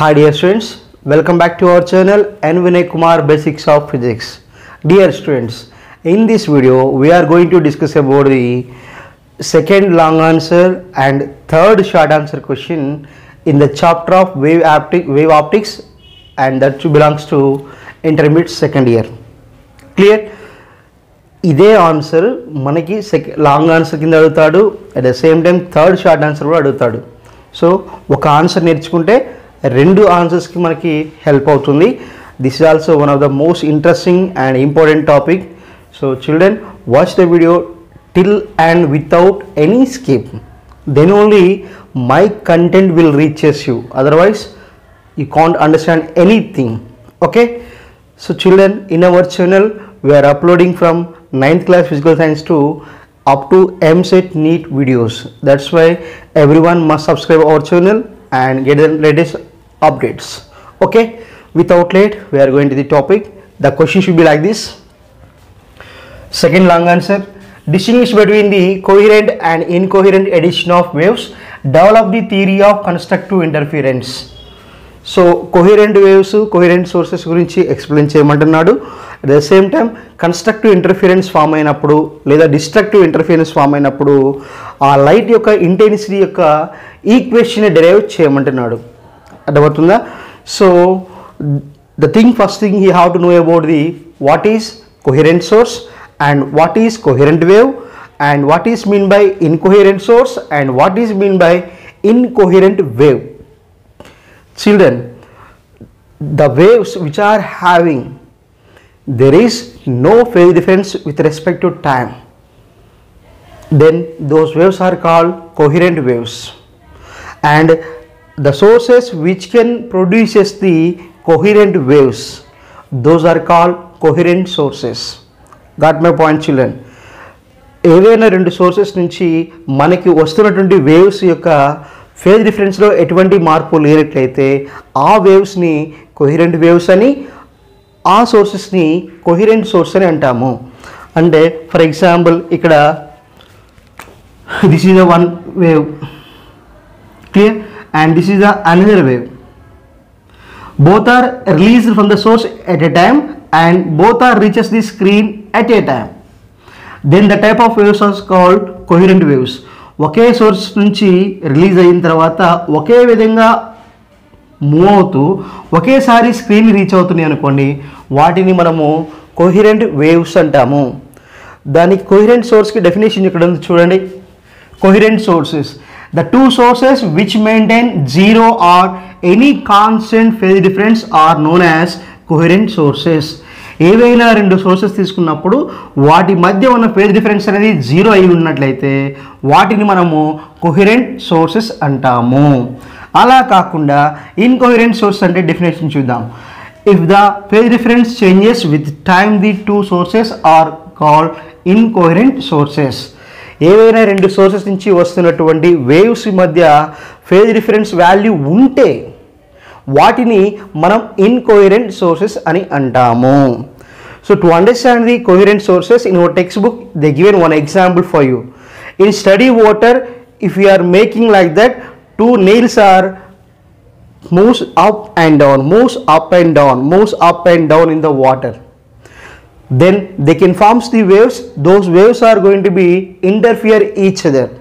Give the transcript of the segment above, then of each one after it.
Hi dear students welcome back to our channel N Vinay Kumar basics of physics dear students in this video we are going to discuss about the second long answer and third short answer question in the chapter of wave optic wave optics and that too belongs to intermediate second year clear ఇదే answer మనకి సెక long answer కింద అడుగుతాడు at the same time third short answer కూడా అడుగుతాడు. So ఒక answer నేర్చుకుంటే rendu answers ki manaki help only. this is also one of the most interesting and important topic. So children watch the video till and without any skip then only my content will reaches you. Otherwise you can't understand anything. Okay? So children in our channel we are uploading from 9th class physical science to up to EAMCET NEET videos. That's why everyone must subscribe our channel and get the latest updates okay without late we are going to the topic the question should be like this Second long answer. Distinguish between the coherent and incoherent addition of waves. Develop the theory of constructive interference. So coherent waves coherent sources గురించి explain చేయమంటున్నాడు at the same time constructive interference form అయినప్పుడు లేదా destructive interference form అయినప్పుడు ఆ light యొక్క intensity యొక్క equation derive చేయమంటున్నాడు అర్థమవుతుందా so the thing first thing he have to know about the what is coherent source and what is coherent wave and what is mean by incoherent source and what is mean by incoherent wave children the waves which are having there is no phase difference with respect to time then those waves are called coherent waves and the sources which can produces the coherent waves those are called coherent sources. Got my point children? ఏవైనా రెండు sources నుంచి మనకి వస్తున్నటువంటి waves యొక్క phase డిఫరెన్స్లో ఎటువంటి మార్పు లేనట్లయితే ఆ వేవ్స్ని కొహిరెంట్ వేవ్స్ అని ఆ సోర్సెస్ని కొహిరెంట్ సోర్స్ అని అంటాము. అంటే ఫర్ ఎగ్జాంపుల్ ఇక్కడ this is a one wave clear and this is the another wave both are released from the source at a time and both are reaches the screen at a time then the type of waves are called coherent waves ఒకే source నుంచి release అయిన తర్వాత ఒకే విధంగా move అవుతూ ఒకేసారి screen reach అవుతున్నాయి అనుకోండి వాటిని మనము కోహిరెంట్ వేవ్స్ అంటాము దానికి కోహిరెంట్ సోర్స్కి డెఫినేషన్ ఇక్కడ ఉంది చూడండి coherent sources the two sources which maintain zero or any constant phase difference are known as coherent sources. ఏవైనా రెండు సోర్సెస్ తీసుకున్నప్పుడు వాటి మధ్య ఉన్న ఫేజ్ డిఫరెన్స్ అనేది జీరో అయి ఉన్నట్లయితే వాటిని మనము కొహిరెంట్ సోర్సెస్ అంటాము. అలా కాకుండా ఇన్కోహిరెంట్ సోర్స్ అంటే డెఫినేషన్ చూద్దాం. If the phase difference changes with time the two sources are called incoherent sources ఏవైనా రెండు సోర్సెస్ నుంచి వస్తున్నటువంటి వేవ్స్ మధ్య ఫేజ్ డిఫరెన్స్ వాల్యూ ఉంటే వాటిని మనం ఇన్కోహరెంట్ సోర్సెస్ అని అంటాము. So to understand the coherent sources in a textbook they given one example for you in steady water if you are making like that two nails are moves up and down moves up and down moves up and down in the water. Then they can form the waves. Those waves are going to be interfere each other.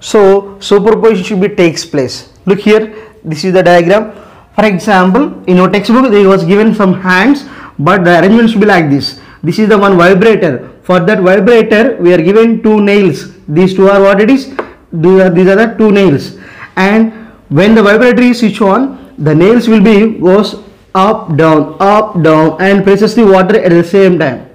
So superposition should be takes place. Look here. This is the diagram. For example in your textbook there was given some hands but the arrangement should be like this. This is the one vibrator. For that vibrator we are given two nails. These two are what it is? These are, these are the two nails. And when the vibrator is switch on the nails will be goes up down up down and presses the water at the same time.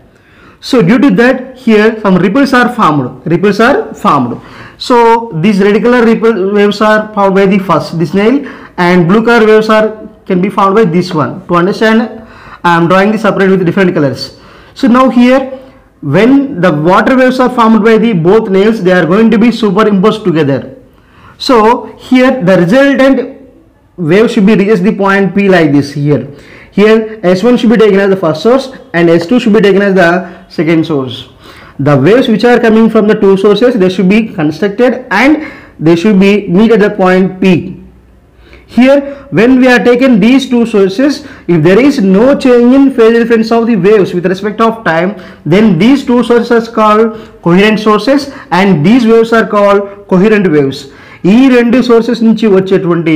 So due to that here some ripples are formed. Ripples are formed. So these red color ripple waves are formed by the first this nail and blue color waves are can be found by this one. To understand i am drawing this separate with different colors. So now here when the water waves are formed by the both nails they are going to be superimposed together. So here the resultant wave should be reaches the point P like this here. Here S1 should be taken as the first source and S2 should be taken as the second source. The waves which are coming from the two sources they should be constructed and they should be meet at the point P. here when we are taken these two sources if there is no change in phase difference of the waves with respect of time then these two sources are called coherent sources and these waves are called coherent waves ఈ రెండు sources నుంచి వచ్చేటువంటి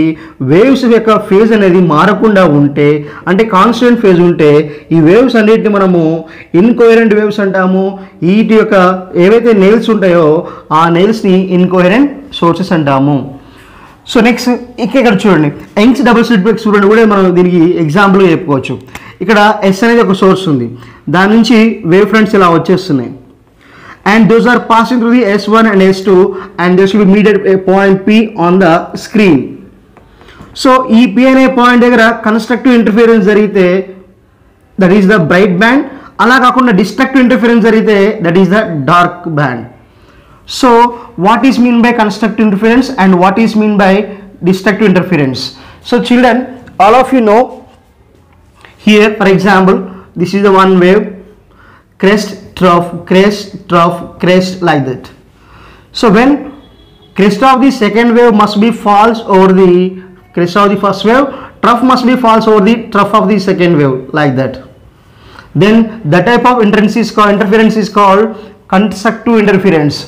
waves యొక్క phase అనేది మారకుండా ఉంటే అంటే constant phase ఉంటే ఈ వేవ్స్ అన్నిటిని మనము ఇన్కోహెరెంట్ వేవ్స్ అంటాము. వీటి యొక్క ఏవైతే నెయిల్స్ ఉంటాయో ఆ నెయిల్స్ని ఇన్కోహెరెంట్ సోర్సెస్ అంటాము. సో నెక్స్ట్ ఇక్కడ ఇక్కడ చూడండి. ఎంగ్స్ డబుల్ స్లిట్ బ్రేక్ చూడండి కూడా మనం దీనికి ఎగ్జాంపుల్గా చెప్పుకోవచ్చు. ఇక్కడ ఎస్ అనేది ఒక సోర్స్ ఉంది. దాని నుంచి వేవ్ ఫ్రంట్స్ ఇలా వచ్చేస్తున్నాయి. and those are passing through the S1 and S2 and there should be meet at a point P on the screen. So ఈ పి అనే పాయింట్ దగ్గర కన్స్ట్రక్టివ్ ఇంటర్ఫిరెన్స్ జరిగితే that is the bright band అలా కాకుండా destructive interference జరిగితే that is the dark band so what is mean by constructive interference and what is mean by destructive interference so children all of you know here for example this is the one wave crest trough crest trough crest like that so when crest of the second wave must be false over the crest of the first wave trough must be false over the trough of the second wave like that then the type of interference is called interference is called constructive interference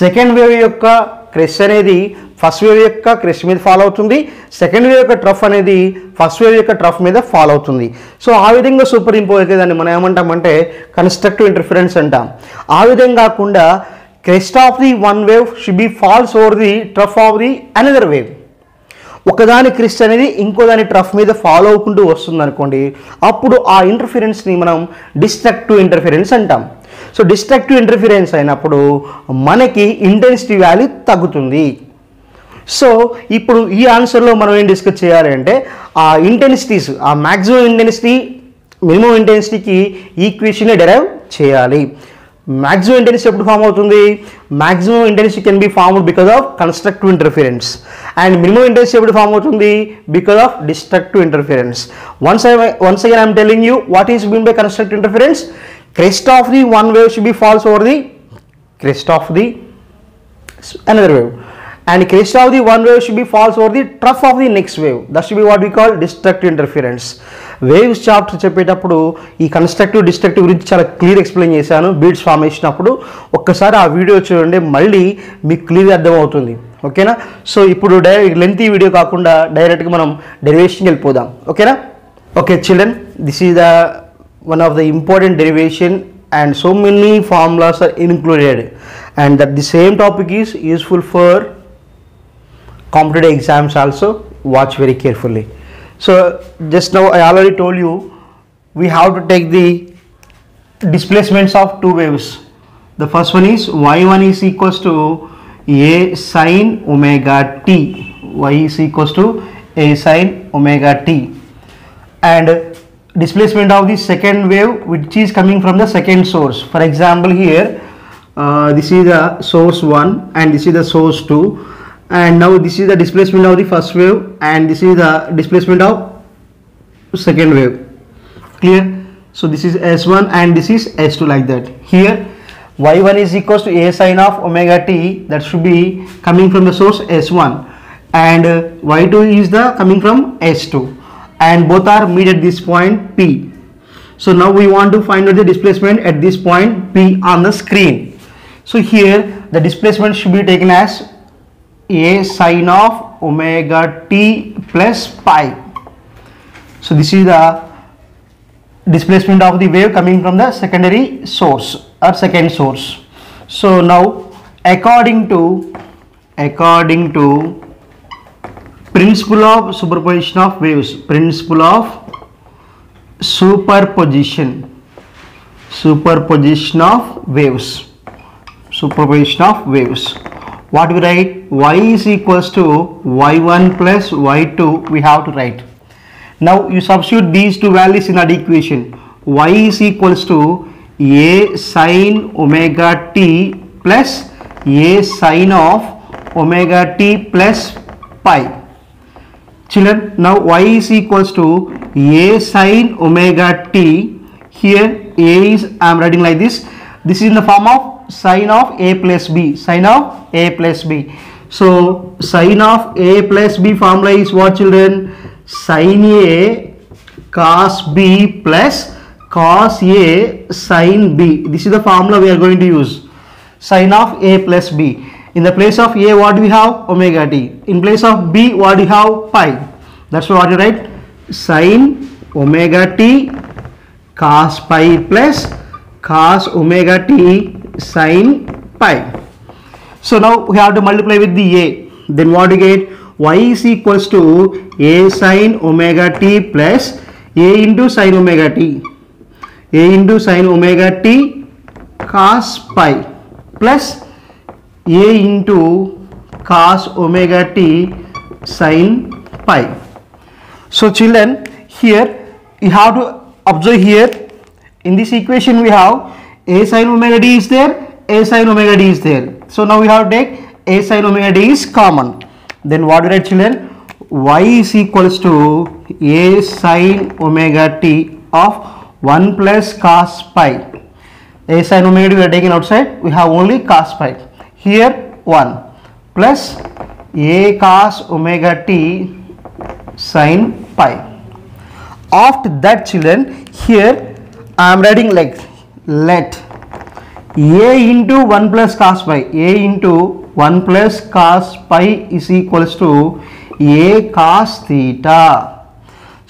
second wave యొక్క cress అనేది first wave యొక్క crest మీద follow అవుతుంది. Second wave యొక్క trough అనేది first wave యొక్క trough మీద follow అవుతుంది. సో ఆ విధంగా సూపర్ ఇంపోజ్ అయితే దాన్ని మనం ఏమంటామంటే కన్స్ట్రక్టివ్ ఇంటర్ఫిరెన్స్ అంటాం. ఆ విధంగా కాకుండా crest of the one wave should be falls over the trough of the another wave. ఒకదాని క్రిస్ట్ అనేది ఇంకో దాని ట్రఫ్ మీద ఫాలో అవ్వకుంటూ వస్తుంది అనుకోండి అప్పుడు ఆ ఇంటర్ఫిరెన్స్ని మనం డిస్ట్రక్టివ్ ఇంటర్ఫిరెన్స్ అంటాం. సో డిస్ట్రక్టివ్ ఇంటర్ఫిరెన్స్ అయినప్పుడు మనకి ఇంటెన్సిటీ వాల్యూ తగ్గుతుంది. సో ఇప్పుడు ఈ ఆన్సర్లో మనం ఏం డిస్కస్ చేయాలి అంటే ఆ ఇంటెన్సిటీస్ ఆ మ్యాక్సిమం ఇంటెన్సిటీ మినిమం ఇంటెన్సిటీకి ఈక్వేషన్ని డెరైవ్ చేయాలి. మ్యాక్సిమం ఇంటెన్సిటీ ఎప్పుడు ఫామ్ అవుతుంది? Maximum intensity can be formed because of constructive interference and minimum intensity ఎప్పుడు ఫామ్ అవుతుంది? Because of destructive interference once I once again I'm telling you what is mean by constructive interference crest of the one wave should be falls over the crest of the another wave and creation of the one wave should be falls over the trough of the next wave that should be what we call destructive interference waves chapter చెప్పేటప్పుడు ఈ constructive destructive గురించి చాలా clear explain చేశాను beads form వేసినప్పుడు ఒక్కసారి ఆ video చూడండి మళ్ళీ మీకు క్లియర్ అర్థమవుతుంది ఓకేనా సో ఇప్పుడు డైరెక్ట్ లెంత్ వీడియో కాకుండా డైరెక్ట్గా మనం డెరివేషన్కి వెళ్ళిపోదాం ఓకేనా okay children this is the one of the important derivation and so many formulas are included and that the same topic is useful for competitive exams also watch very carefully. So just now i already told you we have to take the displacements of two waves. The first one is y1 is equals to a sine omega t. Y is equals to a sine omega t. And displacement of the second wave which is coming from the second source. For example here uh, this is the source 1 and this is the source 2 and now this is the displacement of the first wave and this is the displacement of second wave. Clear? So this is s1 and this is s2 like that. Here y1 is equals to a sine of omega t that should be coming from the source s1 and uh, y2 is the coming from s2 and both are meet at this point P. So now we want to find out the displacement at this point P on the screen. So here the displacement should be taken as a sine of omega t plus pi. So this is the displacement of the wave coming from the secondary source or second source. So now according to according to principle of superposition of waves principle of superposition superposition of waves superposition of waves what we write? Y is equals to y1 plus y2 we have to write. Now you substitute these two values in that equation. Y is equals to a sine omega t plus a sine of omega t plus pi. Children now y is equals to a sine omega t. Here a is i am writing like this. This is in the form of sine of a plus b sine of a plus b So sine of A plus B formula is what children? Sine A cos B plus cos A sine B. This is the formula we are going to use. Sine of A plus B. In the place of A what we have? Omega t. In place of B what you have? Pi. That's what you write. Sine omega t cos pi plus cos omega t sine pi. So now we have to multiply with the a. Then what do you get? y is equals to a sine omega t plus a into sine omega t. a into sine omega t cos pi plus a into cos omega t sine pi. So children here you have to observe here in this equation we have a sine omega t is there a sine omega t is there. So now we have to take a sine omega t is common. Then what you write children? y is equals to a sine omega t of 1 plus cos pi. A sine omega t we are taking outside. We have only cos pi. Here 1 plus a cos omega t sine pi. After that children here I am writing like let. A into 1 plus cos phi. A into 1 plus cos phi is equals a a cos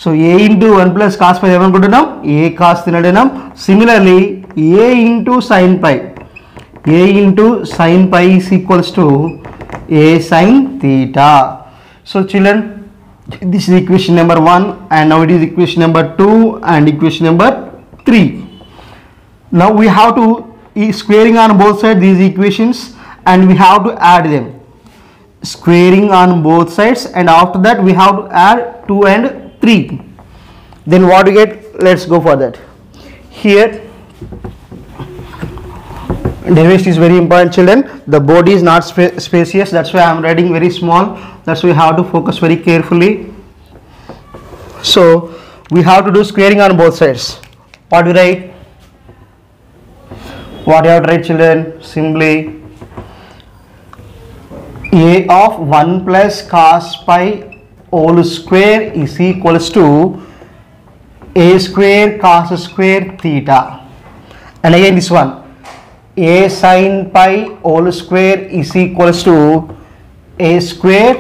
so a into one plus cos phi ఏమనుకుంటున్నాం? A cos తినడినాం similarly a into sine phi a into sine phi is equals to a sine theta so children this equation number one and now it is equation number two and equation number 3 now we have to squaring on both sides these equations and we have to add them. Squaring on both sides and after that we have to add 2 and 3 then what we get? Let's go for that. Here derivation is very important children. The board is not spa- spacious. That's why i am writing very small. That's why we have to focus very carefully. So we have to do squaring on both sides what do we write what you have write children simply a of 1 plus cos pi whole square is equals to a square cos square theta and again this one a sin pi whole square is equals to a square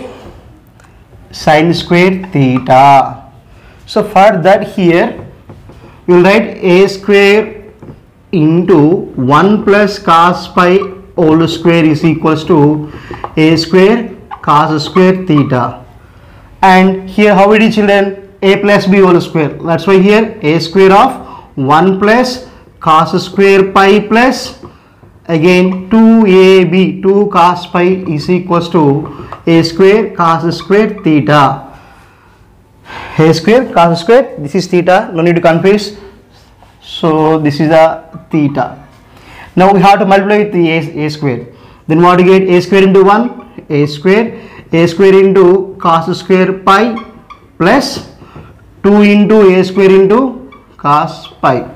sin square theta so for that here we will write a square into 1 plus cos pi whole square is equals to a square cos square theta. And here how it is children? A plus b whole square. That's why here a square of 1 plus cos square pi plus again 2ab 2 cos pi is equals to a square cos square theta a square cos square. This is theta. No need to confuse. So this is the theta. Now we have to multiply with the a, a square. Then what you get a square into 1 a square a square into cos square pi plus 2 into a square into cos pi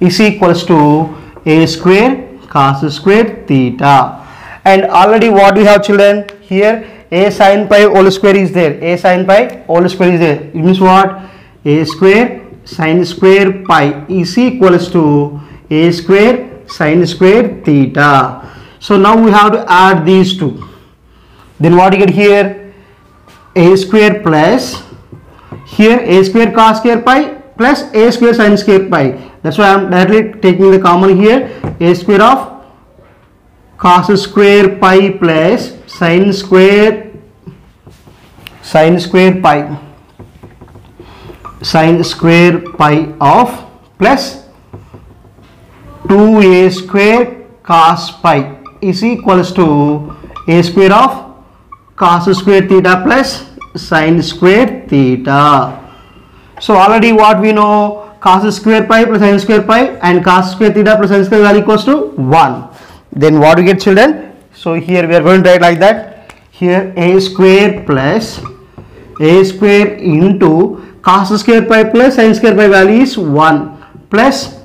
is equals to a square cos square theta. And already what we have children here a sin pi all square is there. A sin pi all square is there. It means what? A square sin square pi is equals to a square sin square theta. So now we have to add these two. Then what you get here? A square plus here a square cos square pi plus a square sin square pi. That's why i am directly taking the common here. A square of cos square pi plus sin square sin square pi sin square pi of plus 2a square cos pi is equals to a square of cos square theta plus sin square theta. So already what we know cos square pi plus sin square pi and cos square theta plus sin square value equals to 1 then what do we get children so here we are going to write like that. Here a square plus a square into cos square pi plus sin square pi value is 1 plus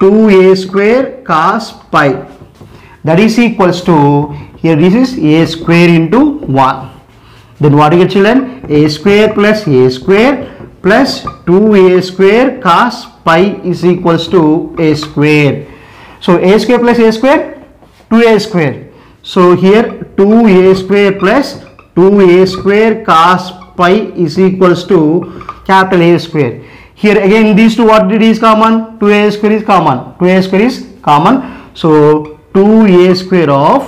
2a square cos pi. That is equals to here this is a square into 1 then what do you get children? A square plus a square plus 2a square cos pi is equals to a square. So a square plus a square 2a square so here 2a square plus 2a square cos pi is equals to capital A square. Here again these two what it is common? 2a square is common. 2a square is common. So 2a square of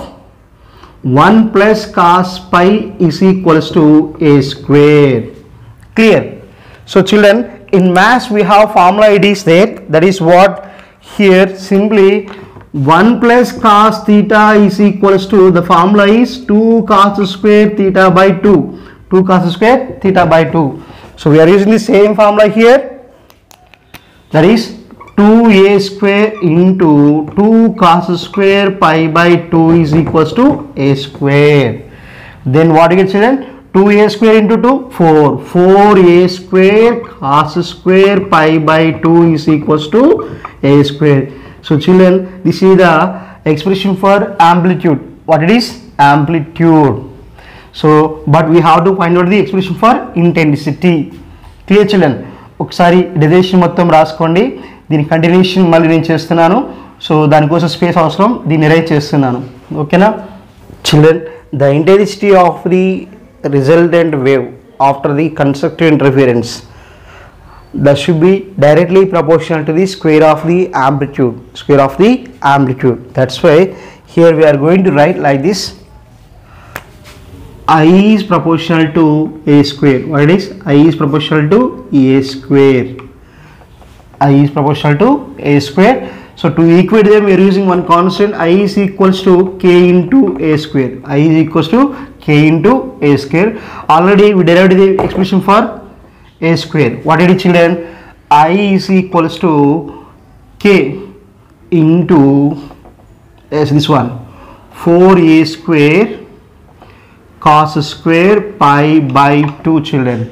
1 plus cos pi is equals to a square. Clear? So children in maths we have formula it is there. That is what here simply 1 plus cos theta is equals to the formula is 2 cos square theta by 2 2 cos square theta by 2 so we are using the same formula here. That is 2a square into 2 cos square pi by 2 is equals to a square. Then what you get children? 2a square into 2 4 4a square cos square pi by 2 is equals to a square so children this is the expression for amplitude what it is amplitude so but we have to find out the expression for intensity clear children ఒకసారి derivation మొత్తం రాసుకోండి దీని continuation మళ్ళీ నేను చేస్తున్నాను so దానికోసం space అవసరం దీన్ని ఎరైజ్ చేస్తున్నాను ఓకేనా children the intensity of the resultant wave after the constructive interference that should be directly proportional to the square of the amplitude square of the amplitude. That's why here we are going to write like this. I is proportional to a square. What it is? I is proportional to a square. I is proportional to a square. So to equate them we are using one constant. I is equals to k into a square. I is equals to k into a square. Already we derived the expression for a square. What it children? I is equals to k into yes this one. 4a square cos square pi by 2 children.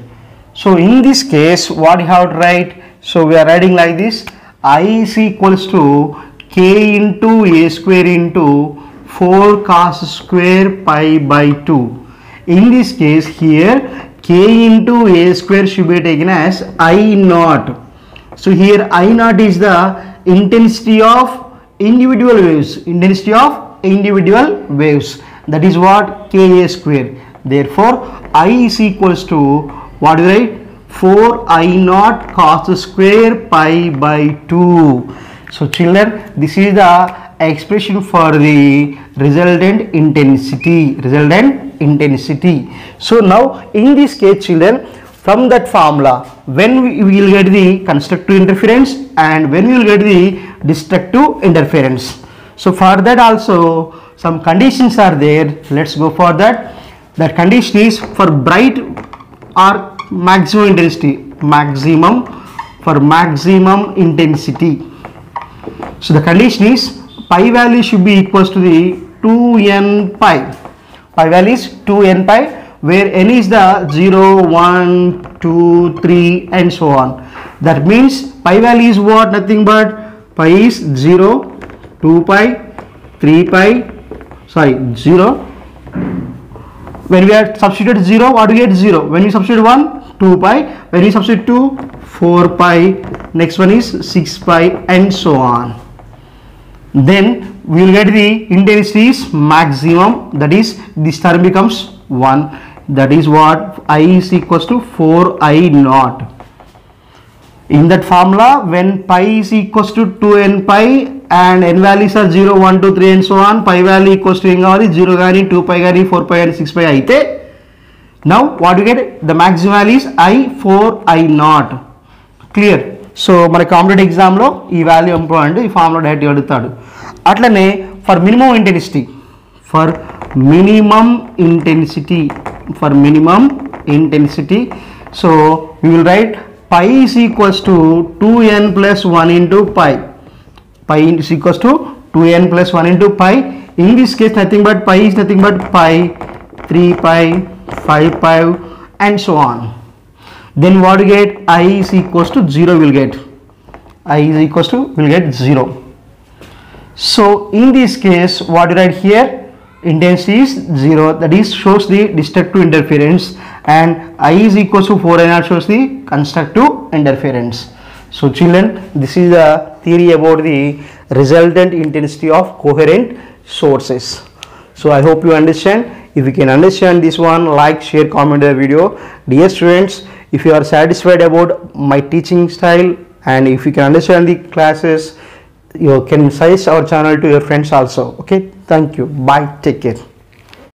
So in this case what you have to write? So we are writing like this. I is equals to k into a square into 4 cos square pi by 2 in this case here k into a square should be taken as i naught. So here i naught is the intensity of individual waves intensity of individual waves. That is what ka square. Therefore i is equals to what do you write 4 i naught cos square pi by 2 so children this is the expression for the resultant intensity resultant intensity. So now in this case children from that formula when we will get the constructive interference and when we will get the destructive interference. So for that also some conditions are there. Let's go for that. That condition is for bright or maximum intensity. Maximum for maximum intensity. So the condition is pi value should be equals to the 2n pi pi value is 2n pi where n is the 0 1 2 3 and so on. That means pi value is what? Nothing but pi is 0 2 pi 3 pi sorry 0 when we are substituted 0 what do we get? 0 when you substitute 1 2 pi. When you substitute 2 4 pi. Next one is 6 pi and so on. Then we will get the intensity is maximum that is this term becomes 1 that is what i is equals to 4 i naught in that formula when pi is equals to 2n pi and n values are 0 1 2 3 and so on pi value equals to ఏం కావాలి 0 కానీ 2 pi కానీ 4 pi కానీ 6 pi అయితే now what you get the maximum value is i 4 i naught clear so మన competitive ఎగ్జామ్లో ఈ value important ఈ ఫామ్లో డైరెక్ట్గా అడుగుతాడు అట్లనే for minimum intensity for minimum intensity for minimum intensity so we will write pi is equals to 2n plus 1 into pi pi is equals to 2n plus 1 into pi in this case nothing but pi is nothing but pi 3 pi 5 pi and so on then what you get i is equals to 0 will get i is equals to will get 0 so in this case, what you write here? Intensity is 0 that is shows the destructive interference and I is equal to 4 NR shows the constructive interference. So children, this is the theory about the resultant intensity of coherent sources. So I hope you understand. If you can understand this one, like, share, comment the video. Dear students, if you are satisfied about my teaching style and if you can understand the classes, you can suggest our channel to your friends also. Okay, thank you. Bye. Take care.